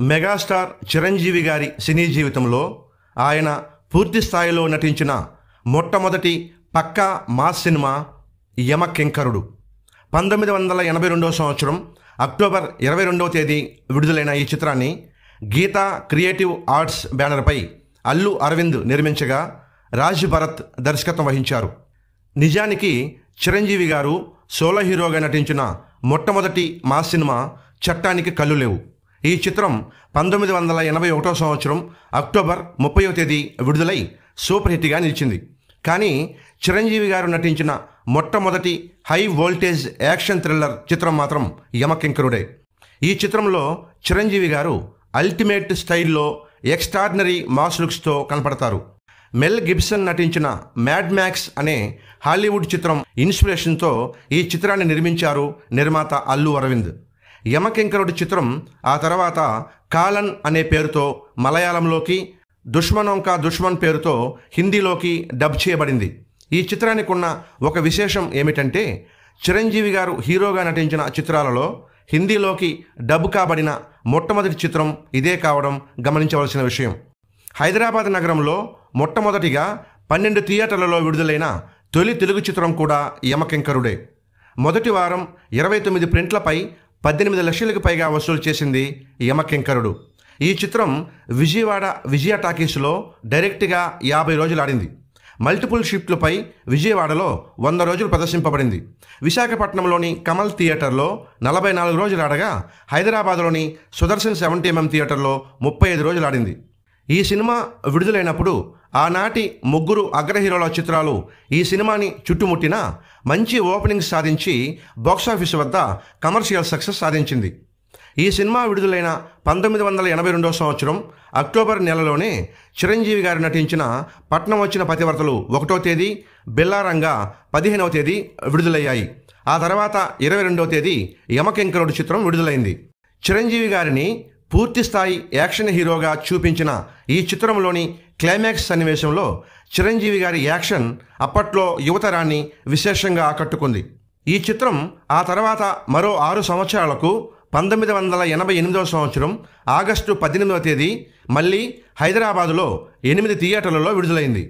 Megastar Chiranjeevi గారి సినీ జీవితంలో ఆయన పూర్తి స్థాయిలో నటించిన మొట్టమొదటి పక్కా మాస్ సినిమా యమకింకరుడు. పంతొమ్మిది వందల ఎనభై రెండవ సంవత్సరం అక్టోబర్ ఇరవై రెండవ తేదీ విడుదలైన ఈ చిత్రాన్ని గీతా క్రియేటివ్ ఆర్ట్స్ బ్యానర్పై అల్లు అరవింద్ నిర్మించగా రాజ్ భరత్ దర్శకత్వం వహించారు. నిజానికి చిరంజీవి గారు సోలో హీరోగా నటించిన మొట్టమొదటి మాస్ సినిమా చట్టానికి కళ్ళు లేవు. ఈ చిత్రం పంతొమ్మిది వందల ఎనభై ఒకటో సంవత్సరం అక్టోబర్ ముప్పయో తేదీ విడుదలై సూపర్ హిట్గా నిలిచింది. కానీ చిరంజీవి గారు నటించిన మొట్టమొదటి హై వోల్టేజ్ యాక్షన్ థ్రిల్లర్ చిత్రం మాత్రం యమకింకరుడే. ఈ చిత్రంలో చిరంజీవి గారు అల్టిమేట్ స్టైల్లో ఎక్స్ట్రాడినరీ మాస్ లుక్స్తో కనపడతారు. మెల్ గిబ్సన్ నటించిన మ్యాడ్ మ్యాక్స్ అనే హాలీవుడ్ చిత్రం ఇన్స్పిరేషన్తో ఈ చిత్రాన్ని నిర్మించారు నిర్మాత అల్లు అరవింద్. యమకింకరుడి చిత్రం ఆ తర్వాత కాలన్ అనే పేరుతో మలయాళంలోకి దుష్మనోంకా దుష్మన్ పేరుతో హిందీలోకి డబ్ చేయబడింది. ఈ చిత్రానికి ఉన్న ఒక విశేషం ఏమిటంటే చిరంజీవి గారు హీరోగా నటించిన చిత్రాలలో హిందీలోకి డబ్ కాబడిన మొట్టమొదటి చిత్రం ఇదే కావడం గమనించవలసిన విషయం. హైదరాబాద్ నగరంలో మొట్టమొదటిగా పన్నెండు థియేటర్లలో విడుదలైన తొలి తెలుగు చిత్రం కూడా యమకింకరుడే. మొదటి వారం ఇరవై తొమ్మిది ప్రింట్లపై పద్దెనిమిది లక్షలకు పైగా వసూలు చేసింది యమకింకరుడు ఈ చిత్రం విజయవాడ విజయ టాకీస్లో డైరెక్ట్గా యాభై రోజులు ఆడింది. మల్టిపుల్ షిఫ్ట్లపై విజయవాడలో వంద రోజులు ప్రదర్శింపబడింది. విశాఖపట్నంలోని కమల్ థియేటర్లో నలభై నాలుగు రోజులు ఆడగా హైదరాబాద్లోని సుదర్శన్ సెవెంటీ ఎంఎం థియేటర్లో ముప్పై ఐదు రోజులు ఆడింది. ఈ సినిమా విడుదలైనప్పుడు ఆనాటి ముగ్గురు అగ్రహీరోల చిత్రాలు ఈ సినిమాని చుట్టుముట్టిన మంచి ఓపెనింగ్ సాధించి బాక్సాఫీస్ వద్ద కమర్షియల్ సక్సెస్ సాధించింది. ఈ సినిమా విడుదలైన పంతొమ్మిది వందల ఎనభై రెండవ సంవత్సరం అక్టోబర్ నెలలోనే చిరంజీవి గారు నటించిన పట్నం వచ్చిన పతివర్తలు ఒకటో తేదీ బెల్లారంగా పదిహేనవ తేదీ విడుదలయ్యాయి. ఆ తర్వాత ఇరవై రెండవ తేదీ యమకెంకరుడు చిత్రం విడుదలైంది. చిరంజీవి గారిని పూర్తిస్థాయి యాక్షన్ హీరోగా చూపించిన ఈ చిత్రంలోని క్లైమాక్స్ సన్నివేశంలో చిరంజీవి గారి యాక్షన్ అప్పట్లో యువతరాన్ని విశేషంగా ఆకట్టుకుంది. ఈ చిత్రం ఆ తర్వాత మరో ఆరు సంవత్సరాలకు పంతొమ్మిది వందల ఎనభై ఎనిమిదవ సంవత్సరం ఆగస్టు పద్దెనిమిదవ తేదీ మళ్ళీ హైదరాబాదులో ఎనిమిది థియేటర్లలో విడుదలైంది.